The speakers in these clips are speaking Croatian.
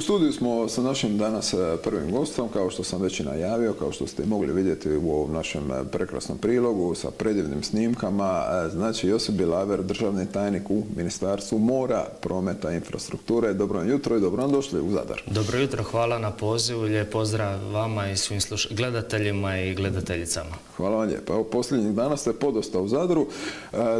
U studiju smo sa našim danas e, prvim gostom, kao što sam već i najavio, kao što ste mogli vidjeti u ovom našem e, prekrasnom prilogu sa predivnim snimkama. E, znači, Josip Bilaver, državni tajnik u Ministarstvu mora, prometa i infrastrukture. Dobro jutro i dobro došli u Zadar. Dobro jutro, hvala na pozivu. Lijep pozdrav vama i svim gledateljima i gledateljicama. Hvala vam lijepo. Evo, posljednjih dana ste podosta u Zadru,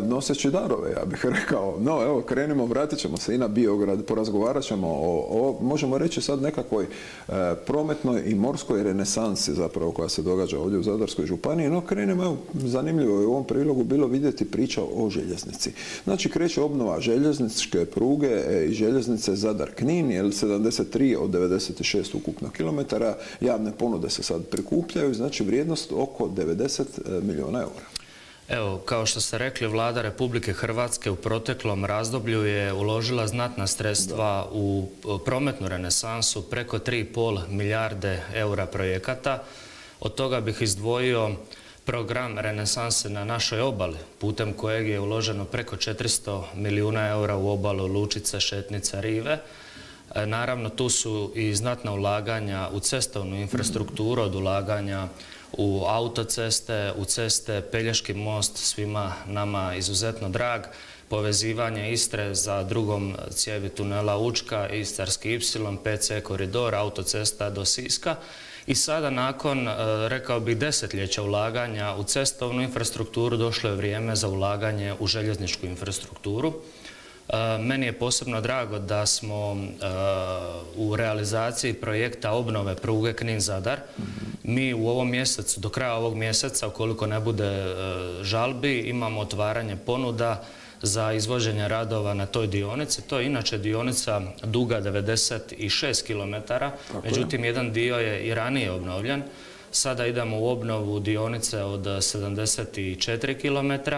noseći darove, ja bih rekao. No, evo, krenimo, vratit ćemo se i na Biograd, porazgovarat ćemo o, o možemo reći sad nekakvoj e, prometnoj i morskoj renesansi zapravo koja se događa ovdje u Zadarskoj županiji. No krenemo, evo, zanimljivo je u ovom prilogu bilo vidjeti priča o željeznici. Znači kreće obnova željezničke pruge e, i željeznice Zadar-Knin, jer 73 od 96 ukupno kilometara javne ponude se sad prikupljaju, znači vrijednost oko 90 e, milijuna eura. Evo, kao što ste rekli, vlada Republike Hrvatske u proteklom razdoblju je uložila znatna sredstva u prometnu renesansu, preko 3,5 milijarde eura projekata. Od toga bih izdvojio program renesanse na našoj obali, putem kojeg je uloženo preko 400 milijuna eura u obalu Lučice, Šetnica, Rive. E, naravno, tu su i znatna ulaganja u cestovnu infrastrukturu, od ulaganja u autoceste, u ceste, Pelješki most, svima nama izuzetno drag, povezivanje Istre za drugom cijevi tunela Učka, Istarski Y, PC koridor, autocesta do Siska. I sada nakon, e, rekao bih, desetljeća ulaganja u cestovnu infrastrukturu došlo je vrijeme za ulaganje u željezničku infrastrukturu. E, meni je posebno drago da smo e, u realizaciji projekta obnove pruge Knin-Zadar. Mi u ovom mjesecu, do kraja ovog mjeseca, ukoliko ne bude e, žalbi, imamo otvaranje ponuda za izvođenje radova na toj dionici. To je inače dionica duga 96 km, međutim jedan dio je i ranije obnovljen. Sada idemo u obnovu dionice od 74 km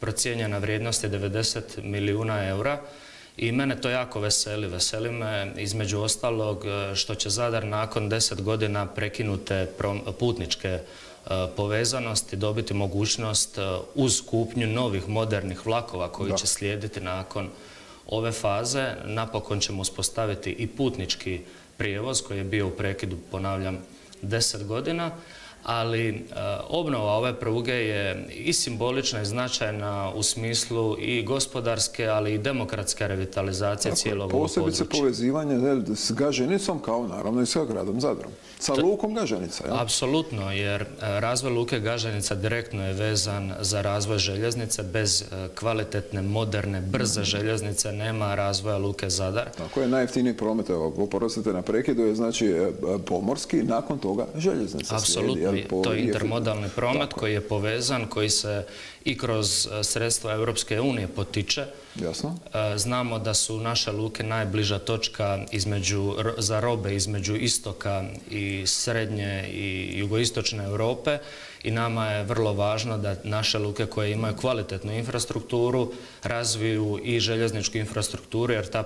procijenjena vrijednost je 90 milijuna eura i mene to jako veseli. Veseli me između ostalog e, što će Zadar nakon 10 godina prekinute putničke e, povezanosti dobiti mogućnost e, uz kupnju novih modernih vlakova koji će slijediti nakon ove faze. Napokon ćemo uspostaviti i putnički prijevoz koji je bio u prekidu, ponavljam, 10 godina ali e, obnova ove pruge je i simbolična i značajna u smislu i gospodarske, ali i demokratske revitalizacije cijelog ovog područja. Posebice povezivanje s Gaženicom kao naravno i sa gradom Zadrom. Sa lukom Gaženica? Apsolutno, jer e, razvoj luke Gaženica direktno je vezan za razvoj željeznice. Bez e, kvalitetne, moderne, brze mhm. željeznice nema razvoja luke Zadar. Tako je najjeftiniji promet, oprostite na prekidu, je znači pomorski, nakon toga željeznica. Apsolutno, to je intermodalni promet koji je povezan, koji se i kroz e, sredstva Europske unije potiče. Jasno. E, znamo da su naše luke najbliža točka između, za robe između istoka i srednje i jugoistočne Europe i nama je vrlo važno da naše luke koje imaju kvalitetnu infrastrukturu razviju i željezničku infrastrukturu jer ta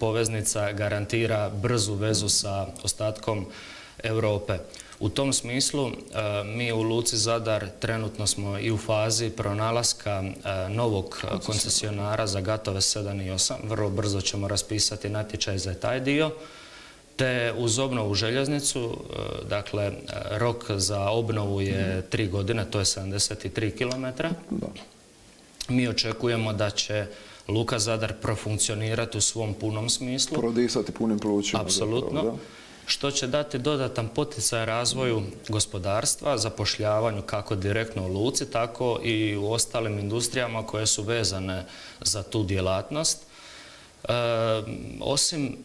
poveznica garantira brzu vezu sa ostatkom Europe. U tom smislu e, mi u Luci Zadar trenutno smo i u fazi pronalaska e, novog koncesionara za gatove 7 i 8. Vrlo brzo ćemo raspisati natječaj za taj dio. Te uz obnovu željeznicu, e, dakle, rok za obnovu je tri godine, to je 73 km. Mi očekujemo da će Luka Zadar profunkcionirati u svom punom smislu. Prodisati punim plućima. Apsolutno što će dati dodatan poticaj razvoju gospodarstva, zapošljavanju kako direktno u luci, tako i u ostalim industrijama koje su vezane za tu djelatnost. E, osim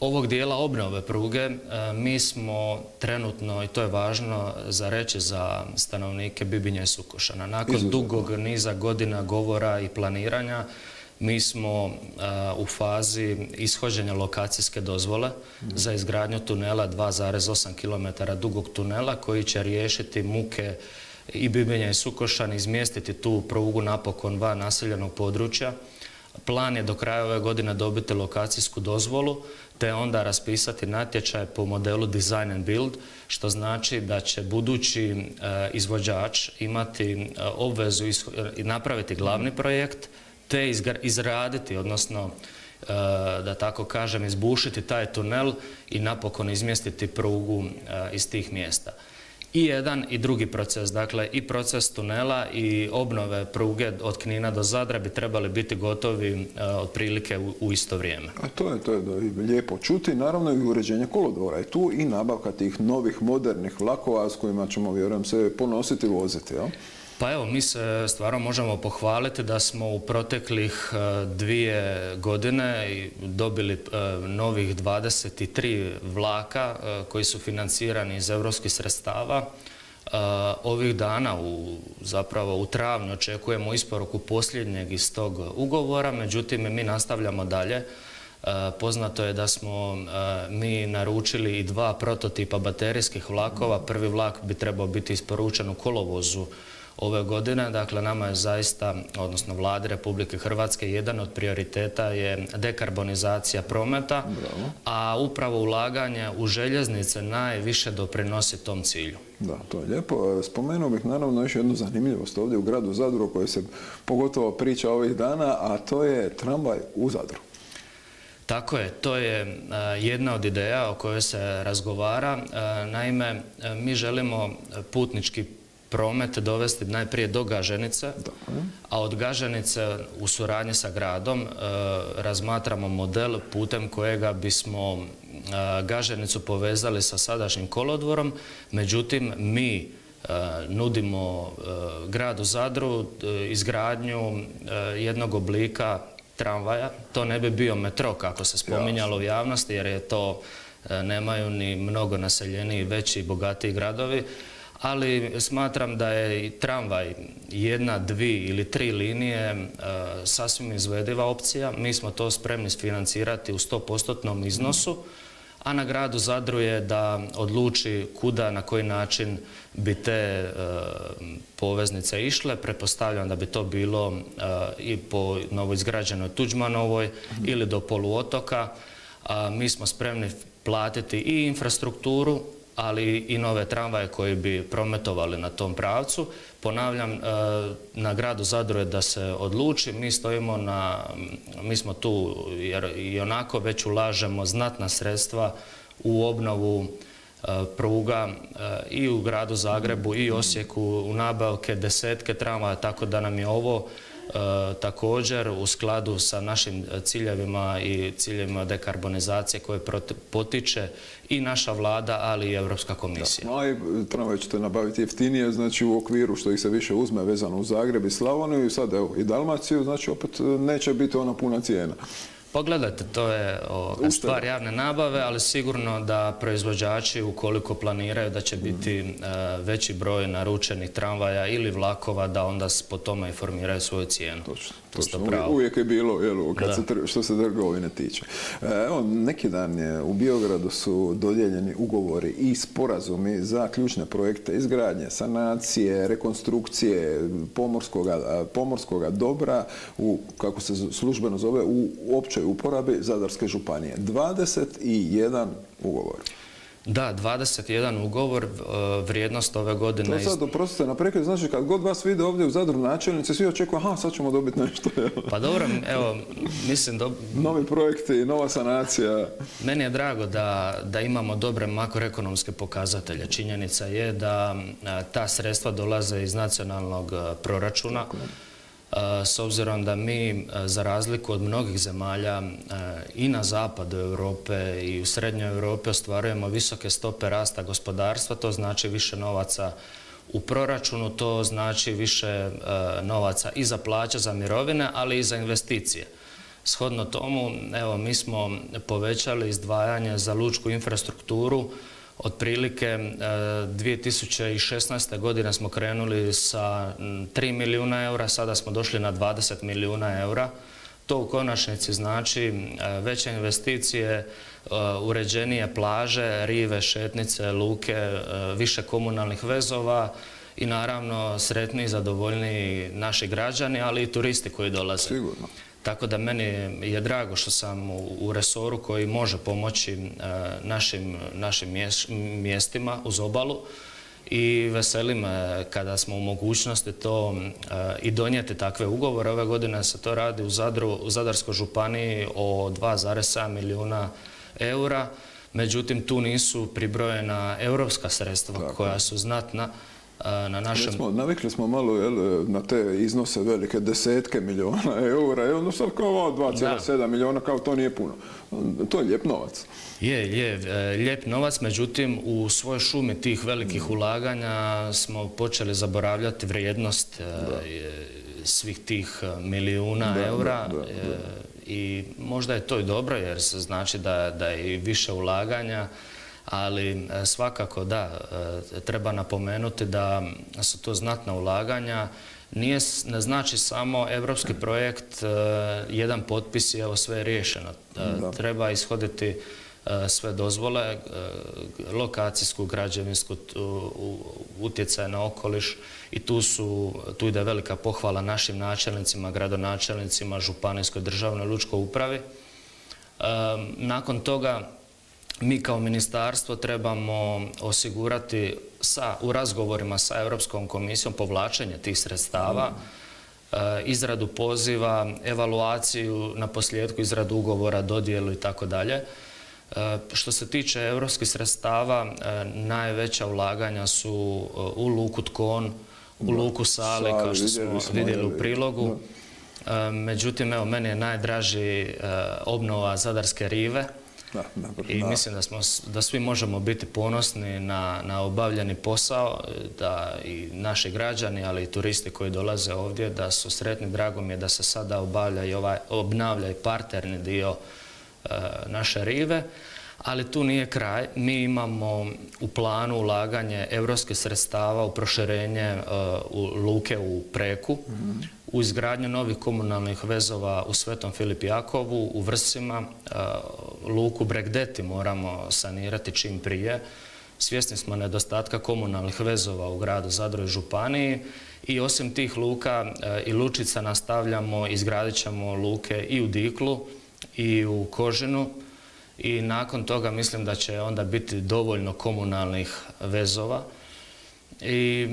ovog dijela obnove pruge, e, mi smo trenutno, i to je važno za reći za stanovnike Bibinja i Sukošana, nakon dugog niza godina govora i planiranja, mi smo u fazi ishođenja lokacijske dozvole za izgradnju tunela 2,8 km dugog tunela koji će riješiti muke i Bibenja i Sukošan, izmjestiti tu prugu napokon van naseljenog područja. Plan je do kraja ove godine dobiti lokacijsku dozvolu te onda raspisati natječaj po modelu Design and Build, što znači da će budući uh, izvođač imati uh, obvezu napraviti glavni projekt, te izraditi, odnosno da tako kažem, izbušiti taj tunel i napokon izmjestiti prugu iz tih mjesta i jedan i drugi proces. Dakle, i proces tunela i obnove pruge od Knina do Zadra bi trebali biti gotovi e, otprilike u, isto vrijeme. A to je, to je lijepo čuti. Naravno i uređenje kolodvora je tu i nabavka tih novih modernih vlakova s kojima ćemo, vjerujem, se ponositi i voziti. Jel? Pa evo, mi se stvarno možemo pohvaliti da smo u proteklih e, dvije godine dobili e, novih 23 vlaka e, koji su financirani iz europskih sredstava. Ovih dana, u, zapravo u travnju, očekujemo isporuku posljednjeg iz tog ugovora, međutim mi nastavljamo dalje. Poznato je da smo mi naručili i dva prototipa baterijskih vlakova. Prvi vlak bi trebao biti isporučen u kolovozu ove godine. Dakle, nama je zaista, odnosno vladi Republike Hrvatske, jedan od prioriteta je dekarbonizacija prometa, a upravo ulaganje u željeznice najviše doprinosi tom cilju. Da, to je lijepo. Spomenuo bih naravno još jednu zanimljivost ovdje u gradu Zadru o kojoj se pogotovo priča ovih dana, a to je tramvaj u Zadru. Tako je, to je e, jedna od ideja o kojoj se razgovara. E, naime, e, mi želimo putnički promet dovesti najprije do Gaženice, a od Gaženice u suradnji sa gradom e, razmatramo model putem kojega bismo e, Gaženicu povezali sa sadašnjim kolodvorom, međutim mi e, nudimo gradu Zadru izgradnju jednog oblika tramvaja. To ne bi bio metro kako se spominjalo u javnosti jer je to nemaju ni mnogo naseljeniji, veći i bogatiji gradovi ali smatram da je tramvaj jedna, dvi ili tri linije e, sasvim izvediva opcija. Mi smo to spremni sfinancirati u 100% iznosu, a na gradu Zadru je da odluči kuda, na koji način bi te e, poveznice išle. Prepostavljam da bi to bilo e, i po novoizgrađenoj Tuđmanovoj ili do poluotoka. mi smo spremni platiti i infrastrukturu, ali i nove tramvaje koji bi prometovali na tom pravcu. Ponavljam, e, na gradu Zadru je da se odluči, mi stojimo na, mi smo tu jer i onako već ulažemo znatna sredstva u obnovu pruga e, i u gradu Zagrebu i Osijeku u nabavke desetke tramvaja, tako da nam je ovo E, također u skladu sa našim ciljevima i ciljevima dekarbonizacije koje potiče i naša vlada, ali i Europska komisija. Da, ali tramvaj ćete nabaviti jeftinije, znači u okviru što ih se više uzme vezano u Zagreb i Slavoniju i sad evo i Dalmaciju, znači opet neće biti ona puna cijena. Pogledajte, to je stvar javne nabave, ali sigurno da proizvođači ukoliko planiraju da će biti e, veći broj naručenih tramvaja ili vlakova, da onda po tome i formiraju svoju cijenu. Točno, točno. Uvijek je bilo, jel, kad se, što se trgovine tiče. E, evo, neki dan je u Biogradu su dodijeljeni ugovori i sporazumi za ključne projekte izgradnje, sanacije, rekonstrukcije pomorskoga, pomorskoga dobra u, kako se službeno zove, u općoj uporabi Zadarske županije. 21 ugovor. Da, 21 ugovor, e, vrijednost ove godine... To sad, oprostite, na prekred, znači kad god vas vide ovdje u Zadru načelnici, svi očekuju, aha, sad ćemo dobiti nešto. Pa dobro, evo, mislim... Do... Novi projekti, nova sanacija. Meni je drago da, da imamo dobre makroekonomske pokazatelje. Činjenica je da ta sredstva dolaze iz nacionalnog e, proračuna. S obzirom da mi, za razliku od mnogih zemalja i na zapadu Europe i u srednjoj Europi ostvarujemo visoke stope rasta gospodarstva, to znači više novaca u proračunu, to znači više novaca i za plaće, za mirovine, ali i za investicije. Shodno tomu, evo, mi smo povećali izdvajanje za lučku infrastrukturu Otprilike 2016. E, godine smo krenuli sa 3 milijuna eura, sada smo došli na 20 milijuna eura. To u konačnici znači e, veće investicije, e, uređenije plaže, rive, šetnice, luke, više komunalnih vezova i naravno sretniji i zadovoljniji naši građani, ali i turisti koji dolaze. Sigurno. Tako da meni je drago što sam u resoru koji može pomoći e, našim, mjestima uz obalu i veseli me kada smo u mogućnosti to i donijeti takve ugovore. Ove godine se to radi u, Zadru, u Zadarskoj županiji o 2,7 milijuna eura, međutim tu nisu pribrojena europska sredstva koja su znatna na našem... Smo, navikli smo malo na te iznose velike desetke milijuna eura i onda sad kao 2,7 milijuna kao to nije puno. To je lijep novac. Je, je, e, lijep novac, međutim u svojoj šumi tih velikih mm. ulaganja smo počeli zaboravljati vrijednost e, svih tih e, milijuna eura i možda je to i dobro jer se znači da, da je i više ulaganja ali e, svakako da, e, treba napomenuti da su to znatna ulaganja. Nije, ne znači samo evropski projekt, e, jedan potpis je evo sve riješeno. Treba ishoditi sve dozvole, lokacijsku, građevinsku, utjecaj na okoliš i tu, su, tu ide velika pohvala našim načelnicima, gradonačelnicima, županijskoj državnoj lučkoj upravi. Nakon toga mi kao ministarstvo trebamo osigurati sa, u razgovorima sa Europskom komisijom povlačenje tih sredstava, e, izradu poziva, evaluaciju, na posljedku izradu ugovora, dodijelu i tako dalje. E, što se tiče europskih sredstava, e, najveća ulaganja su u Luku Tkon, u Luku Sali, kao što smo vidjeli u prilogu. Međutim, evo, meni je najdraži obnova Zadarske rive, i mislim da, smo, da svi možemo biti ponosni na, na obavljeni posao, da i naši građani, ali i turisti koji dolaze ovdje, da su sretni. Drago mi je da se sada obavlja i ovaj, obnavlja i parterni dio e, naše rive. Ali tu nije kraj. Mi imamo u planu ulaganje europskih sredstava u proširenje e, u luke u Preku, mhm u izgradnju novih komunalnih vezova u Svetom Filip Jakovu, u Vrsima, e, luku Bregdeti moramo sanirati čim prije. Svjesni smo nedostatka komunalnih vezova u gradu Zadru i Županiji i osim tih luka e, i lučica nastavljamo, izgradit ćemo luke i u Diklu i u Kožinu i nakon toga mislim da će onda biti dovoljno komunalnih vezova i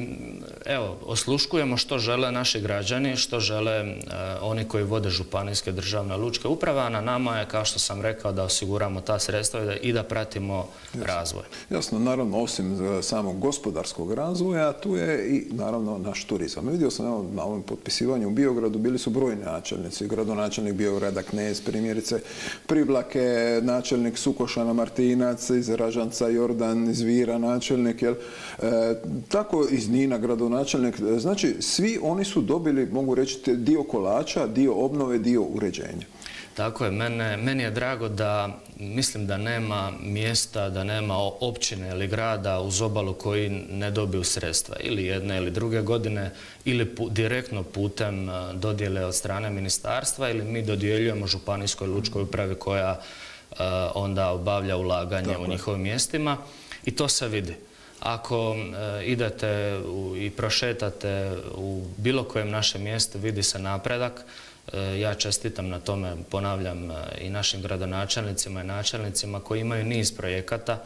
evo, osluškujemo što žele naši građani, što žele e, oni koji vode županijske državne lučke uprave, a na nama je, kao što sam rekao, da osiguramo ta sredstva i da, pratimo razvoj. Jasno, naravno, osim e, samog gospodarskog razvoja, tu je i naravno naš turizam. Vidio sam evo, na ovom potpisivanju u Biogradu, bili su brojni načelnici, gradonačelnik Biograda, Knez, primjerice Privlake, načelnik Sukošana Martinac, iz Ražanca Jordan, iz Vira, načelnik, jel, e, tako iz Nina, gradonačelnik, znači svi oni su dobili, mogu reći, dio kolača, dio obnove, dio uređenja. Tako je, meni je drago da mislim da nema mjesta, da nema općine ili grada uz obalu koji ne dobiju sredstva ili jedne ili druge godine ili direktno putem e, dodjele od strane ministarstva ili mi dodjeljujemo županijskoj lučkoj upravi koja e, onda obavlja ulaganje u njihovim mjestima i to se vidi. Ako e, idete i prošetate u bilo kojem našem mjestu, vidi se napredak. E, ja čestitam na tome, ponavljam, e, i našim gradonačelnicima i načelnicima koji imaju niz projekata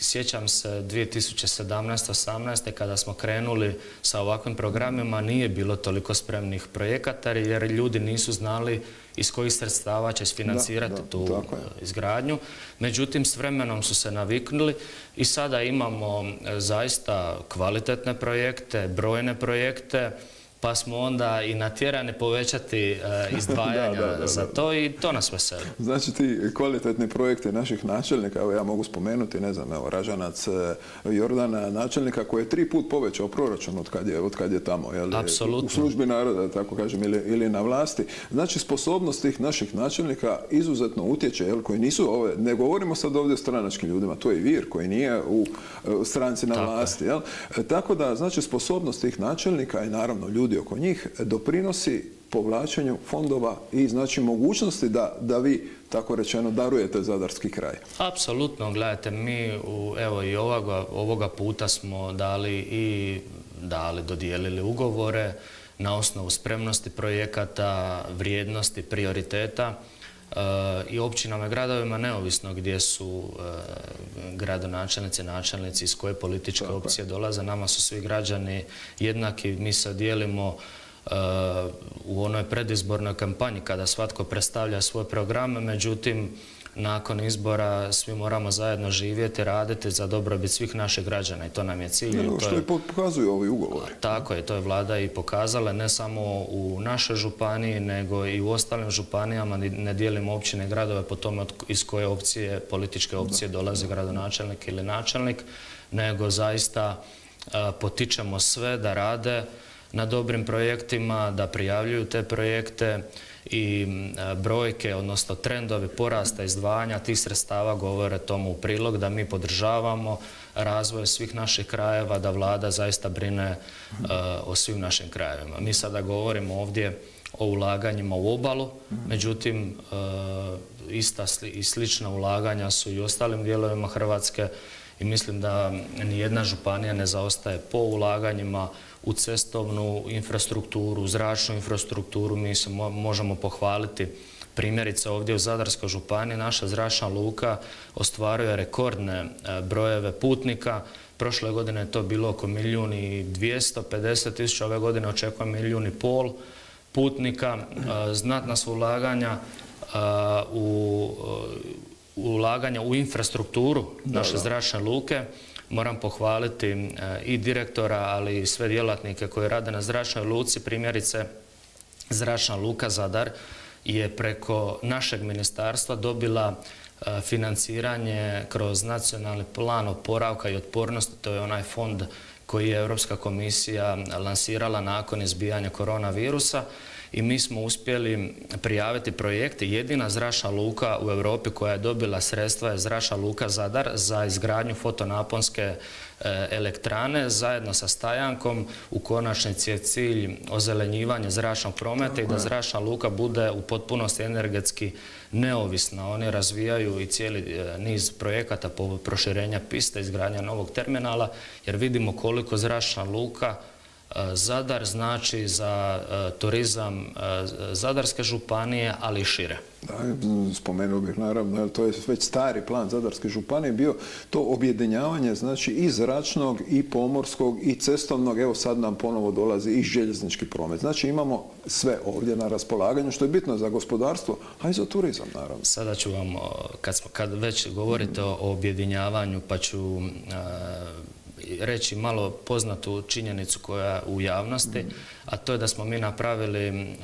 Sjećam se 2017-18. kada smo krenuli sa ovakvim programima nije bilo toliko spremnih projekata jer ljudi nisu znali iz kojih sredstava će financirati tu izgradnju. Međutim, s vremenom su se naviknuli i sada imamo e, zaista kvalitetne projekte, brojne projekte pa smo onda i natjerani povećati e, izdvajanja za to i to nas veseli. Znači ti kvalitetni projekti naših načelnika, evo ja mogu spomenuti, ne znam, evo Ražanac e, Jordana, načelnika koji je tri put povećao proračun od kad je, od kad je tamo, jel, u službi naroda, tako kažem, ili, ili na vlasti. Znači sposobnost tih naših načelnika izuzetno utječe, jel, koji nisu ove, ne govorimo sad ovdje o stranačkim ljudima, to je vir koji nije u, e, stranci na vlasti, jel. Tako da, znači sposobnost tih načelnika i naravno ljudi oko njih doprinosi povlačenju fondova i znači mogućnosti da, da vi tako rečeno darujete zadarski kraj. Apsolutno, gledajte, mi u, evo i ovoga, ovoga puta smo dali i dali, dodijelili ugovore na osnovu spremnosti projekata, vrijednosti, prioriteta. I općinama i gradovima neovisno gdje su gradonačelnici, načelnici iz koje političke opcije dolaze. Nama su svi građani jednaki, mi se dijelimo u onoj predizbornoj kampanji kada svatko predstavlja svoj program, međutim nakon izbora svi moramo zajedno živjeti, raditi za dobrobit svih naših građana i to nam je cilj. što i pokazuju ovi ugovori. Tako je, to je vlada i pokazala, ne samo u našoj županiji, nego i u ostalim županijama, ne dijelimo općine i gradove po tome iz koje opcije, političke opcije dolazi gradonačelnik ili načelnik, nego zaista potičemo sve da rade na dobrim projektima, da prijavljuju te projekte i brojke, odnosno trendovi porasta izdvajanja tih sredstava govore tomu u prilog da mi podržavamo razvoj svih naših krajeva, da vlada zaista brine o svim našim krajevima. Mi sada govorimo ovdje o ulaganjima u obalu, međutim ista i slična ulaganja su i ostalim dijelovima Hrvatske i mislim da nijedna županija ne zaostaje po ulaganjima u cestovnu infrastrukturu, zračnu infrastrukturu. Mi se možemo pohvaliti primjerice ovdje u Zadarskoj županiji. Naša zračna luka ostvaruje rekordne e, brojeve putnika. Prošle godine je to bilo oko milijun i 250 tisuća, ove godine očekujem milijun i pol putnika. E, znatna su ulaganja e, u ulaganja u infrastrukturu naše zračne luke. Moram pohvaliti e, i direktora, ali i sve djelatnike koji rade na zračnoj luci. Primjerice, zračna luka Zadar je preko našeg ministarstva dobila e, financiranje kroz nacionalni plan oporavka i otpornosti. To je onaj fond koji je Europska komisija lansirala nakon izbijanja koronavirusa i mi smo uspjeli prijaviti projekte. Jedina zračna luka u Europi koja je dobila sredstva je zračna luka Zadar za izgradnju fotonaponske e, elektrane zajedno sa stajankom. U konačnici je cilj ozelenjivanje zračnog prometa i da zračna luka bude u potpunosti energetski neovisna. Oni razvijaju i cijeli e, niz projekata po proširenja piste, izgradnja novog terminala, jer vidimo koliko zračna luka Zadar znači za e, turizam e, Zadarske županije, ali i šire. Da, spomenuo bih naravno, to je već stari plan Zadarske županije bio to objedinjavanje znači i zračnog i pomorskog i cestovnog, evo sad nam ponovo dolazi i željeznički promet. Znači imamo sve ovdje na raspolaganju što je bitno za gospodarstvo, a i za turizam naravno. Sada ću vam, kad, kad već govorite o objedinjavanju, pa ću reći malo poznatu činjenicu koja u javnosti, a to je da smo mi napravili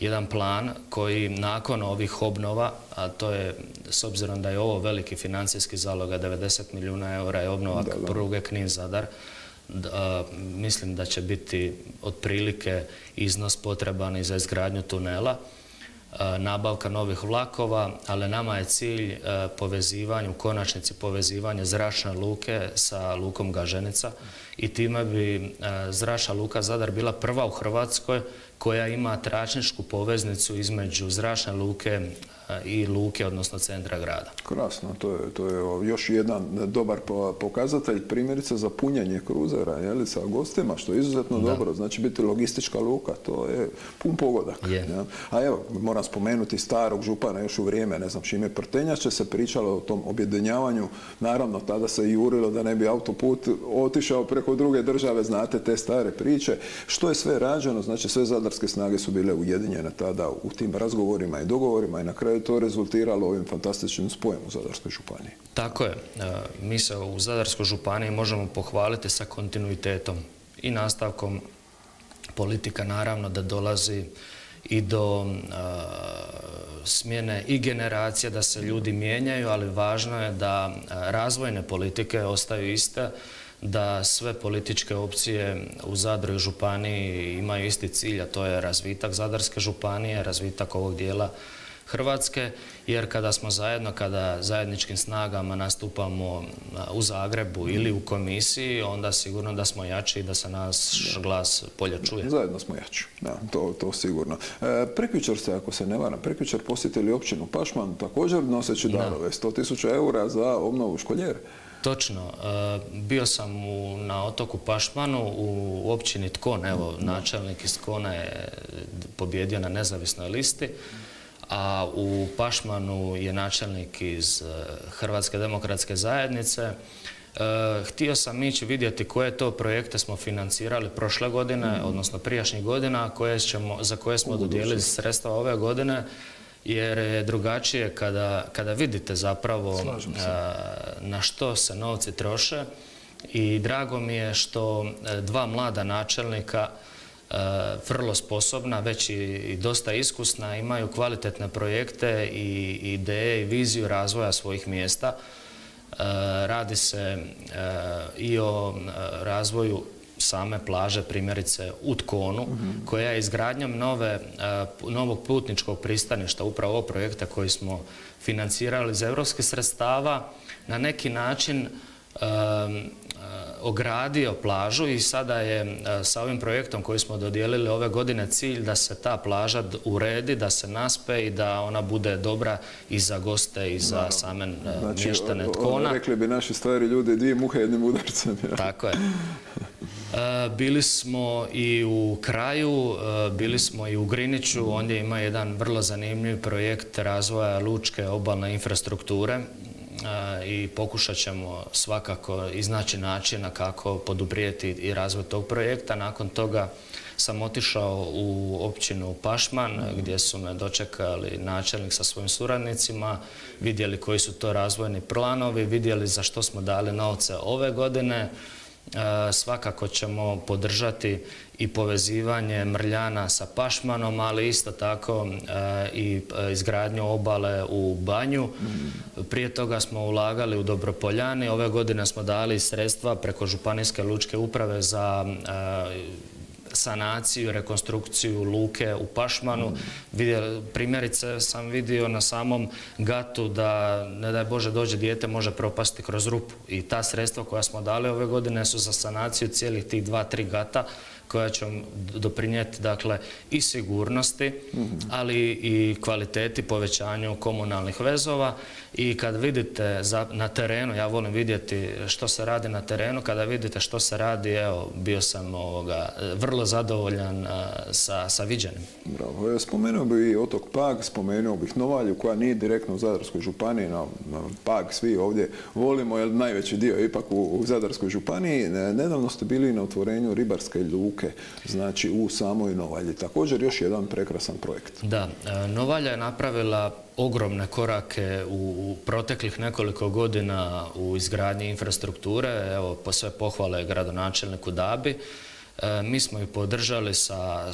jedan plan koji nakon ovih obnova, a to je s obzirom da je ovo veliki financijski zaloga, 90 milijuna eura je obnova pruge Knin-Zadar, mislim da će biti otprilike iznos potreban i za izgradnju tunela. E, nabavka novih vlakova, ali nama je cilj e, povezivanje, u konačnici povezivanje zračne luke sa lukom Gaženica. I time bi e, zračna luka Zadar bila prva u Hrvatskoj koja ima tračničku poveznicu između zračne luke i luke, odnosno centra grada. Krasno, to je, to je još jedan dobar pokazatelj primjerice za punjanje kruzera jeli, sa gostima, što je izuzetno dobro. Znači biti logistička luka, to je pun pogodak. A evo, moram spomenuti starog župana još u vrijeme, ne znam, Šime Prtenjače se pričalo o tom objedinjavanju. Naravno, tada se jurilo da ne bi autoput otišao preko druge države, znate te stare priče. Što je sve rađeno, znači sve zadarske snage su bile ujedinjene tada u tim razgovorima i dogovorima i na kraju to rezultiralo ovim fantastičnim spojem u Zadarskoj županiji. Tako je. E, mi se u Zadarskoj županiji možemo pohvaliti sa kontinuitetom i nastavkom politika naravno da dolazi i do e, smjene i generacija da se ljudi mijenjaju, ali važno je da e, razvojne politike ostaju iste, da sve političke opcije u Zadru i Županiji imaju isti cilj, a to je razvitak Zadarske županije, razvitak ovog dijela Hrvatske, jer kada smo zajedno, kada zajedničkim snagama nastupamo u Zagrebu ili u komisiji, onda sigurno da smo jači i da se nas glas polje čuje. Zajedno smo jači, da, to, to sigurno. E, prekjučer ste, ako se ne varam, prekjučer posjetili općinu Pašman, također noseći darove, 100.000 eura za obnovu školjere. Točno. E, bio sam na otoku Pašmanu u općini Tkon, evo, načelnik iz Tkona je pobjedio na nezavisnoj listi a u Pašmanu je načelnik iz Hrvatske demokratske zajednice. Htio sam ići vidjeti koje to projekte smo financirali prošle godine, mhm. odnosno prijašnjih godina, koje za koje smo dodijelili sredstva ove godine, jer je drugačije kada, kada vidite zapravo na što se novci troše i drago mi je što e, dva mlada načelnika e, vrlo sposobna, već i dosta iskusna, imaju kvalitetne projekte i ideje i viziju razvoja svojih mjesta. Radi se i o razvoju same plaže, primjerice u Tkonu, koja je izgradnjom nove, novog putničkog pristaništa, upravo ovog projekta koji smo financirali iz europskih sredstava, na neki način ogradio plažu i sada je e, sa ovim projektom koji smo dodijelili ove godine cilj da se ta plaža uredi, da se naspe i da ona bude dobra i za goste i za same e, znači, mještane tkona. Rekli bi naši stvari ljudi dvije muhe jednim udarcem. Tako je. E, bili smo i u kraju, bili smo i u Griniću, ondje ima jedan vrlo zanimljiv projekt razvoja lučke obalne infrastrukture i pokušat ćemo svakako iznaći načina kako poduprijeti i razvoj tog projekta. Nakon toga sam otišao u općinu Pašman gdje su me dočekali načelnik sa svojim suradnicima, vidjeli koji su to razvojni planovi, vidjeli za što smo dali novce ove godine, svakako ćemo podržati i povezivanje Mrljana sa Pašmanom, ali isto tako e, i e, izgradnju obale u Banju. Prije toga smo ulagali u Dobropoljani. Ove godine smo dali sredstva preko Županijske lučke uprave za sanaciju, rekonstrukciju luke u Pašmanu. primjerice sam vidio na samom gatu da, ne daj Bože, dođe dijete, može propasti kroz rupu. I ta sredstva koja smo dali ove godine su za sanaciju cijelih tih dva, tri gata koja će doprinijeti dakle i sigurnosti, ali i kvaliteti povećanju komunalnih vezova i kad vidite na terenu, ja volim vidjeti što se radi na terenu, kada vidite što se radi, evo, bio sam ovoga, vrlo zadovoljan sa, sa viđenim. Bravo, spomenuo bih i otok Pag, spomenuo bih Novalju koja nije direktno u Zadarskoj županiji, na, Pag svi ovdje volimo, jer najveći dio je ipak u, u Zadarskoj županiji. Nedavno ste bili na otvorenju ribarske luke, znači u samoj Novalji. Također još jedan prekrasan projekt. Da, e, Novalja je napravila ogromne korake u proteklih nekoliko godina u izgradnji infrastrukture. Evo, po sve pohvale gradonačelniku Dabi. E, mi smo ih podržali sa,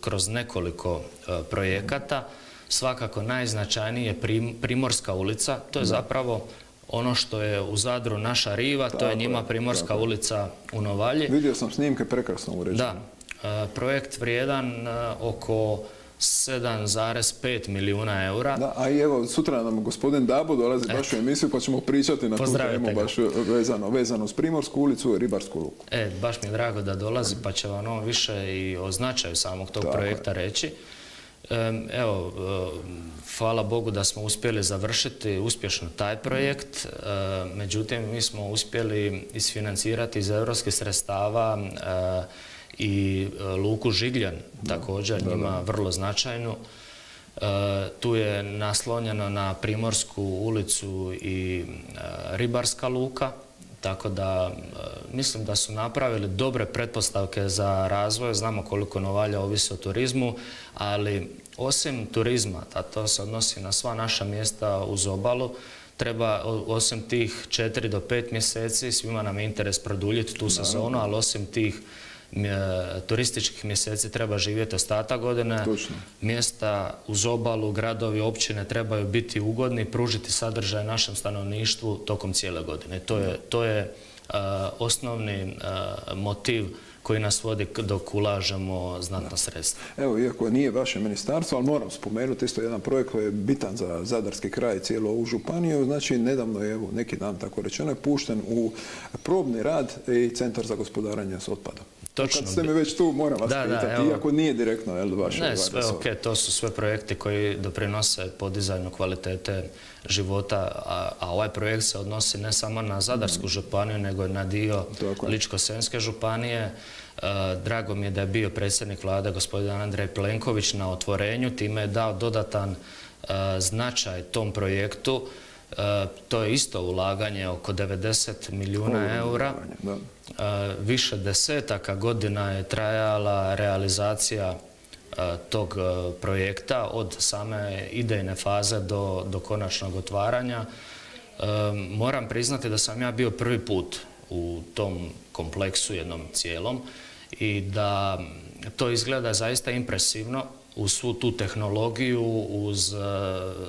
kroz nekoliko e, projekata. Svakako najznačajniji je Primorska ulica. To je zapravo ono što je u Zadru naša riva, to je njima Primorska ulica u Novalji. Vidio sam snimke prekrasno uređene. Da, e, projekt vrijedan oko 7,5 milijuna eura. Da, a i evo, sutra nam gospodin Dabo dolazi baš u emisiju pa ćemo pričati na tu temu baš vezano, vezano s Primorsku ulicu i Ribarsku luku. E, baš mi je drago da dolazi pa će vam on više i o značaju samog tog projekta reći. Evo, hvala Bogu da smo uspjeli završiti uspješno taj projekt, međutim mi smo uspjeli isfinancirati iz europskih sredstava i e, Luku Žigljan također njima vrlo značajnu. Tu je naslonjeno na Primorsku ulicu i Ribarska luka, tako da mislim da su napravili dobre pretpostavke za razvoj. Znamo koliko Novalja ovisi o turizmu, ali osim turizma, a to se odnosi na sva naša mjesta uz obalu, treba osim tih 4 do 5 mjeseci, svima nam je interes produljiti tu sezonu, ali osim tih turističkih mjeseci treba živjeti ostatak godine. Mjesta uz obalu, gradovi, općine trebaju biti ugodni, pružiti sadržaj našem stanovništvu tokom cijele godine. To je, to je osnovni motiv koji nas vodi dok ulažemo znatna sredstva. Evo, iako nije vaše ministarstvo, ali moram spomenuti isto jedan projekt koji je bitan za Zadarski kraj i cijelu ovu županiju. Znači, nedavno je, evo, neki dan tako rečeno, pušten u probni rad i Centar za gospodaranje s otpadom. Točno. Kad ste mi već tu, moram vas pitati, iako nije direktno jel, vaše Ne, sve ok, to su sve projekti koji doprinose podizanju kvalitete života, a, ovaj projekt se odnosi ne samo na Zadarsku mm. županiju, nego i na dio Ličko-Senske županije. Drago mi je da je bio predsjednik vlade gospodin Andrej Plenković na otvorenju, time je dao dodatan značaj tom projektu. To je isto ulaganje oko 90 milijuna eura. Više desetaka godina je trajala realizacija tog projekta od same idejne faze do, do konačnog otvaranja. Moram priznati da sam ja bio prvi put u tom kompleksu jednom cijelom i da to izgleda zaista impresivno uz svu tu tehnologiju, uz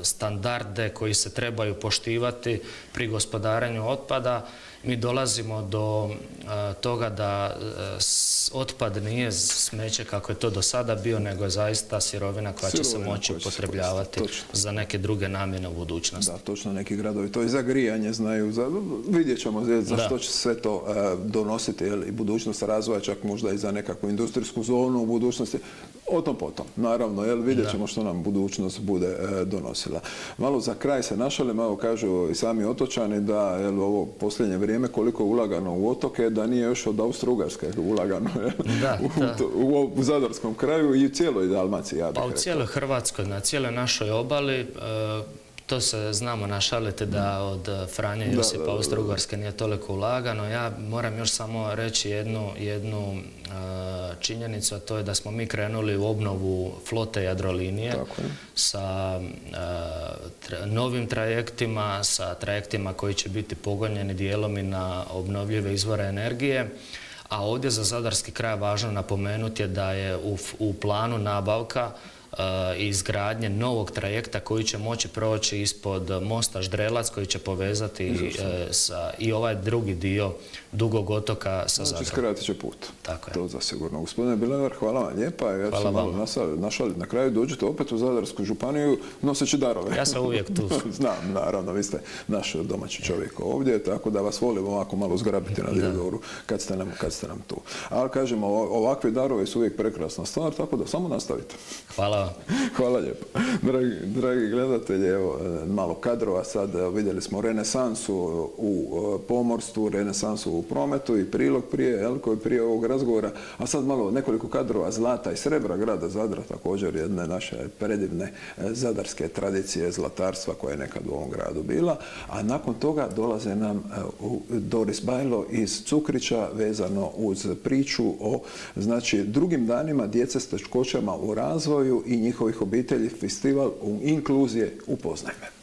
standarde koji se trebaju poštivati pri gospodarenju otpada mi dolazimo do toga da otpad nije smeće kako je to do sada bio, nego je zaista sirovina koja će se moći upotrebljavati za neke druge namjene u budućnosti. Da, točno neki gradovi. To je za grijanje znaju, vidjet ćemo za što će sve to donositi i budućnost razvoja, čak možda i za nekakvu industrijsku zonu u budućnosti. O tom potom, naravno, jel, vidjet ćemo što nam budućnost bude donosila. Malo za kraj se našali, malo kažu i sami otočani da jel, ovo posljednje vrijeme vrijeme koliko je ulagano u otoke, da nije još od Austro-Ugarske ulagano u, Zadarskom kraju i u cijeloj Dalmaciji. Ja pa u cijeloj Hrvatskoj, na cijeloj našoj obali, e, to se znamo našalite da od Franje Josipa Austro-Ugarske nije toliko ulagano. Ja moram još samo reći jednu, jednu e, činjenicu, a to je da smo mi krenuli u obnovu flote Jadrolinije sa e, novim trajektima, sa trajektima koji će biti pogonjeni dijelom i na obnovljive izvore energije. A ovdje za Zadarski kraj važno napomenuti je da je u, u planu nabavka izgradnje novog trajekta koji će moći proći ispod mosta Ždrelac koji će povezati e, sa, i ovaj drugi dio dugog otoka sa Zadrom. Znači skratit će put. Tako je. To zasigurno. Gospodine Bilevar, hvala vam lijepa. Ja ću malo našaliti na kraju. Dođete opet u Zadarsku županiju noseći darove. Ja sam uvijek tu. Znam, naravno. Vi ste naš domaći čovjek ovdje, tako da vas volim ovako malo zgrabiti na Dilgoru kad ste nam, kad ste nam tu. Ali kažemo, ovakve darove su uvijek prekrasna stvar, tako da samo nastavite. Hvala Hvala lijepo. Dragi, dragi gledatelji, evo, malo kadrova sad vidjeli smo renesansu u e, pomorstvu, renesansu u prometu i prilog prije, jel, koji prije ovog razgovora, a sad malo nekoliko kadrova zlata i srebra grada Zadra, također jedne naše predivne e, zadarske tradicije zlatarstva koja je nekad u ovom gradu bila, a nakon toga dolaze nam e, Doris Bajlo iz Cukrića vezano uz priču o znači drugim danima djece s teškoćama u razvoju i njihovih obitelji festival inkluzije upoznajme.